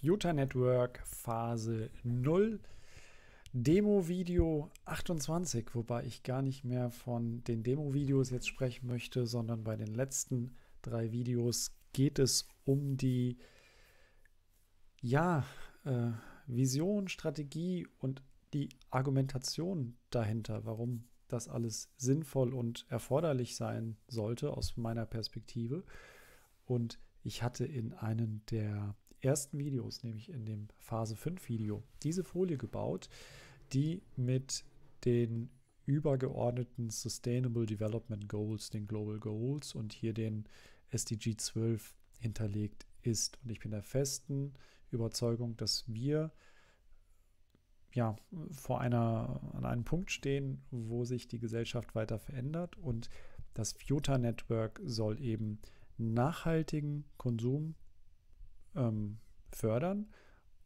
Future Network Phase 0. Demo-Video 28, wobei ich gar nicht mehr von den Demo-Videos jetzt sprechen möchte, sondern bei den letzten drei Videos geht es um die ja, äh, Vision, Strategie und die Argumentation dahinter, warum das alles sinnvoll und erforderlich sein sollte aus meiner Perspektive. Und ich hatte in einem der ersten Videos, nämlich in dem Phase 5 Video, diese Folie gebaut, die mit den übergeordneten Sustainable Development Goals, den Global Goals und hier den SDG 12 hinterlegt ist. Und ich bin der festen Überzeugung, dass wir ja, vor einer, an einem Punkt stehen, wo sich die Gesellschaft weiter verändert und das Future Network soll eben nachhaltigen Konsum ähm, fördern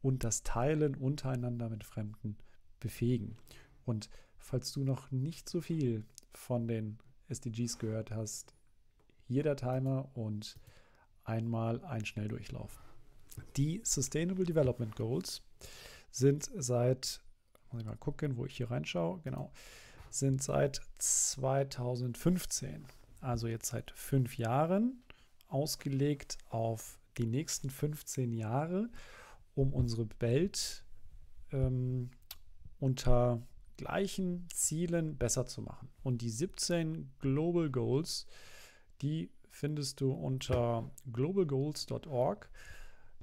und das Teilen untereinander mit Fremden befähigen. Und falls du noch nicht so viel von den SDGs gehört hast, hier der Timer und einmal ein Schnelldurchlauf. Die Sustainable Development Goals sind seit, muss ich mal gucken, wo ich hier reinschaue, genau, sind seit 2015, also jetzt seit fünf Jahren, ausgelegt auf die nächsten 15 Jahre, um unsere Welt ähm, unter gleichen Zielen besser zu machen. Und die 17 Global Goals, die findest du unter globalgoals.org.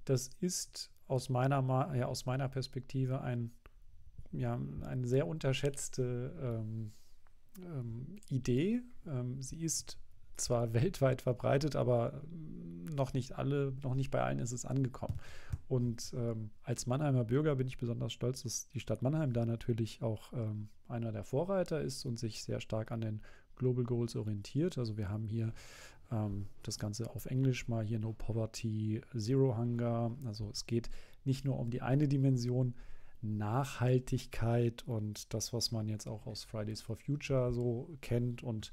Das ist aus meiner, ja, aus meiner Perspektive ein, ja, eine sehr unterschätzte ähm, ähm, Idee. Ähm, sie ist zwar weltweit verbreitet, aber noch nicht alle, noch nicht bei allen ist es angekommen. Und ähm, als Mannheimer Bürger bin ich besonders stolz, dass die Stadt Mannheim da natürlich auch ähm, einer der Vorreiter ist und sich sehr stark an den Global Goals orientiert. Also wir haben hier ähm, das Ganze auf Englisch mal hier No Poverty, Zero Hunger. Also es geht nicht nur um die eine Dimension Nachhaltigkeit und das, was man jetzt auch aus Fridays for Future so kennt und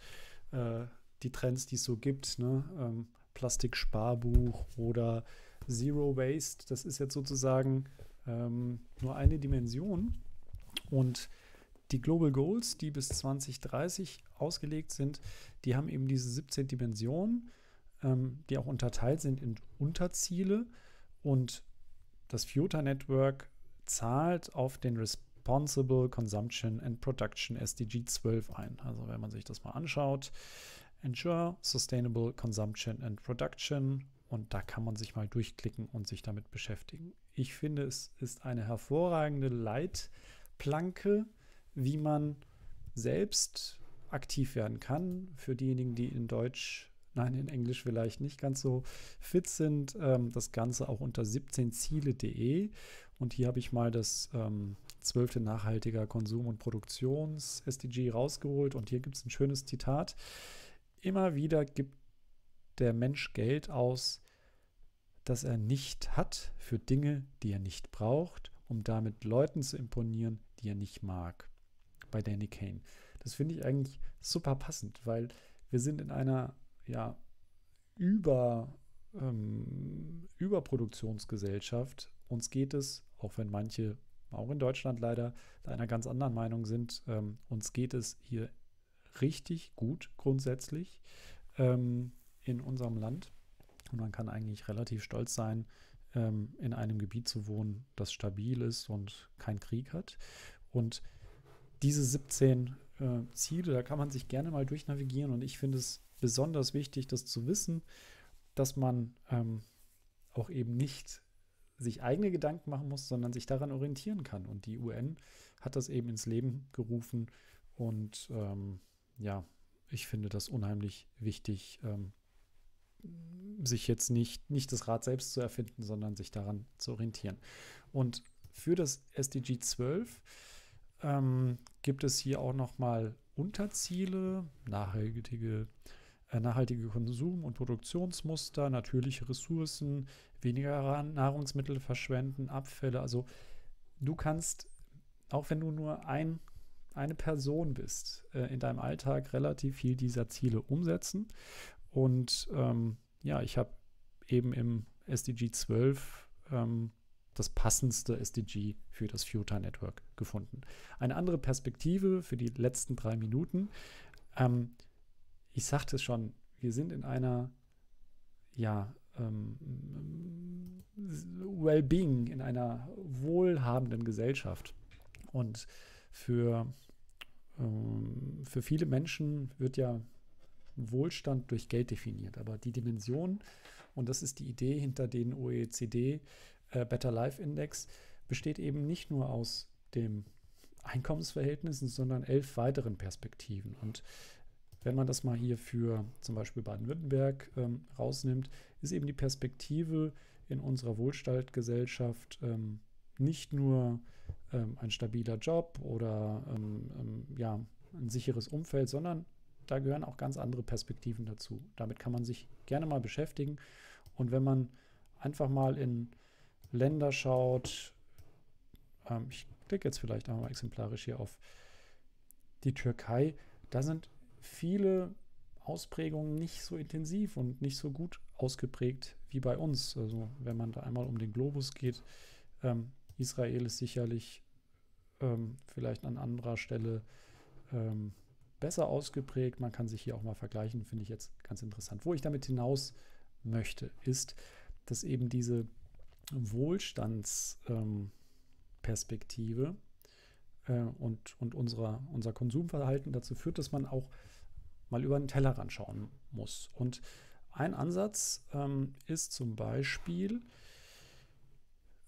äh, die Trends, die es so gibt, ne? ähm, Plastiksparbuch oder Zero Waste, das ist jetzt sozusagen ähm, nur eine Dimension. Und die Global Goals, die bis 2030 ausgelegt sind, die haben eben diese 17 Dimensionen, ähm, die auch unterteilt sind in Unterziele. Und das Future Network zahlt auf den Responsible Consumption and Production SDG 12 ein. Also wenn man sich das mal anschaut, Ensure Sustainable Consumption and Production und da kann man sich mal durchklicken und sich damit beschäftigen. Ich finde, es ist eine hervorragende Leitplanke, wie man selbst aktiv werden kann. Für diejenigen, die in Deutsch, nein, in Englisch vielleicht nicht ganz so fit sind, ähm, das Ganze auch unter 17ziele.de. Und hier habe ich mal das ähm, zwölfte nachhaltiger Konsum- und Produktions-SDG rausgeholt. Und hier gibt es ein schönes Zitat. Immer wieder gibt der Mensch Geld aus, das er nicht hat, für Dinge, die er nicht braucht, um damit Leuten zu imponieren, die er nicht mag bei Danny Kane. Das finde ich eigentlich super passend, weil wir sind in einer ja, Über, ähm, Überproduktionsgesellschaft. Uns geht es, auch wenn manche auch in Deutschland leider einer ganz anderen Meinung sind, ähm, uns geht es hier richtig gut grundsätzlich ähm, in unserem Land. Und man kann eigentlich relativ stolz sein, ähm, in einem Gebiet zu wohnen, das stabil ist und keinen Krieg hat. Und diese 17 äh, Ziele, da kann man sich gerne mal durchnavigieren und ich finde es besonders wichtig, das zu wissen, dass man ähm, auch eben nicht sich eigene Gedanken machen muss, sondern sich daran orientieren kann. Und die UN hat das eben ins Leben gerufen und ähm, ja, ich finde das unheimlich wichtig, ähm, sich jetzt nicht, nicht das Rad selbst zu erfinden, sondern sich daran zu orientieren. Und für das SDG 12 ähm, gibt es hier auch nochmal Unterziele, nachhaltige, äh, nachhaltige Konsum- und Produktionsmuster, natürliche Ressourcen, weniger Nahrungsmittel verschwenden, Abfälle. Also du kannst, auch wenn du nur ein, eine Person bist, äh, in deinem Alltag relativ viel dieser Ziele umsetzen. Und ähm, ja, ich habe eben im SDG 12 ähm, das passendste SDG für das Future Network gefunden. Eine andere Perspektive für die letzten drei Minuten. Ähm, ich sagte es schon, wir sind in einer ja, ähm, Wellbeing, in einer wohlhabenden Gesellschaft. Und für, ähm, für viele Menschen wird ja Wohlstand durch Geld definiert. Aber die Dimension, und das ist die Idee hinter den OECD äh, Better Life Index, besteht eben nicht nur aus dem Einkommensverhältnissen, sondern elf weiteren Perspektiven. Und wenn man das mal hier für zum Beispiel Baden-Württemberg ähm, rausnimmt, ist eben die Perspektive in unserer Wohlstandgesellschaft ähm, nicht nur ähm, ein stabiler Job oder ähm, ähm, ja, ein sicheres Umfeld, sondern da gehören auch ganz andere Perspektiven dazu. Damit kann man sich gerne mal beschäftigen. Und wenn man einfach mal in Länder schaut, ähm, ich klicke jetzt vielleicht einmal exemplarisch hier auf die Türkei, da sind viele Ausprägungen nicht so intensiv und nicht so gut ausgeprägt wie bei uns. Also wenn man da einmal um den Globus geht, ähm, Israel ist sicherlich ähm, vielleicht an anderer Stelle ähm, besser ausgeprägt. Man kann sich hier auch mal vergleichen, finde ich jetzt ganz interessant. Wo ich damit hinaus möchte, ist, dass eben diese Wohlstandsperspektive äh, und, und unserer, unser Konsumverhalten dazu führt, dass man auch mal über den Tellerrand schauen muss. Und ein Ansatz ähm, ist zum Beispiel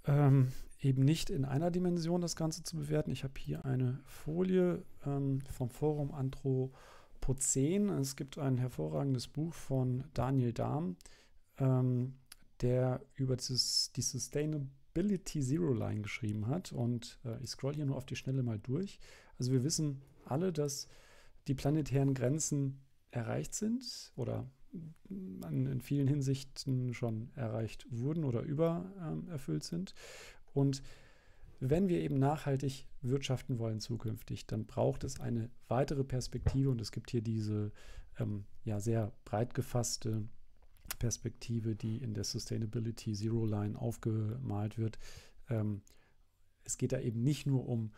ähm, eben nicht in einer Dimension das Ganze zu bewerten. Ich habe hier eine Folie ähm, vom Forum Anthropozän. Es gibt ein hervorragendes Buch von Daniel Dahm, ähm, der über das, die Sustainability Zero Line geschrieben hat. Und äh, ich scroll hier nur auf die Schnelle mal durch. Also wir wissen alle, dass die planetären Grenzen erreicht sind oder in vielen Hinsichten schon erreicht wurden oder übererfüllt sind. Und wenn wir eben nachhaltig wirtschaften wollen zukünftig, dann braucht es eine weitere Perspektive und es gibt hier diese ähm, ja sehr breit gefasste Perspektive, die in der Sustainability Zero Line aufgemalt wird. Ähm, es geht da eben nicht nur um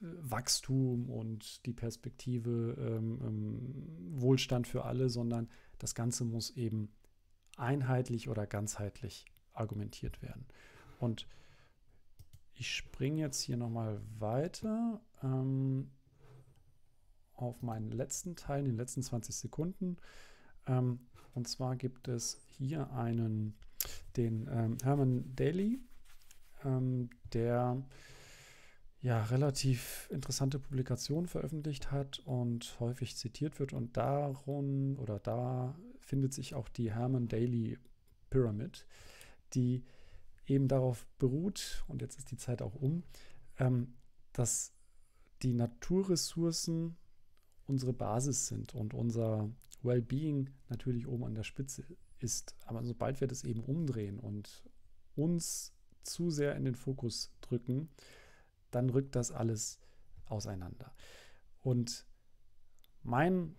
Wachstum und die Perspektive ähm, ähm, Wohlstand für alle, sondern das Ganze muss eben einheitlich oder ganzheitlich argumentiert werden. Und ich springe jetzt hier nochmal weiter ähm, auf meinen letzten Teil, in den letzten 20 Sekunden. Ähm, und zwar gibt es hier einen, den ähm, Herman Daly, ähm, der ja, relativ interessante Publikationen veröffentlicht hat und häufig zitiert wird. Und darum oder da findet sich auch die Herman Daly Pyramid, die eben darauf beruht, und jetzt ist die Zeit auch um, ähm, dass die Naturressourcen unsere Basis sind und unser Wellbeing natürlich oben an der Spitze ist. Aber sobald wir das eben umdrehen und uns zu sehr in den Fokus drücken, dann rückt das alles auseinander. Und mein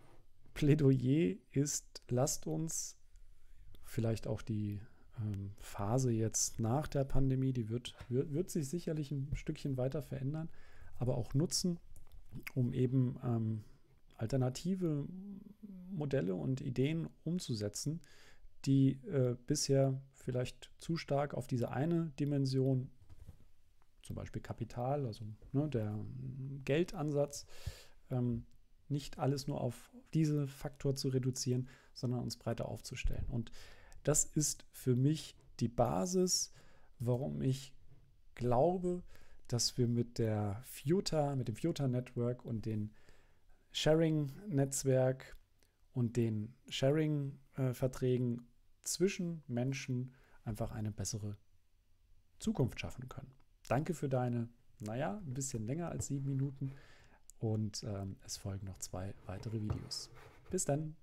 Plädoyer ist, lasst uns vielleicht auch die ähm, Phase jetzt nach der Pandemie, die wird, wird, wird, sich sicherlich ein Stückchen weiter verändern, aber auch nutzen, um eben ähm, alternative Modelle und Ideen umzusetzen, die äh, bisher vielleicht zu stark auf diese eine Dimension zum Beispiel Kapital, also ne, der Geldansatz, ähm, nicht alles nur auf diese Faktor zu reduzieren, sondern uns breiter aufzustellen. Und das ist für mich die Basis, warum ich glaube, dass wir mit der Futa, mit dem Futa Network und dem Sharing-Netzwerk und den Sharing-Verträgen äh, zwischen Menschen einfach eine bessere Zukunft schaffen können. Danke für deine, naja, ein bisschen länger als sieben Minuten. Und ähm, es folgen noch zwei weitere Videos. Bis dann.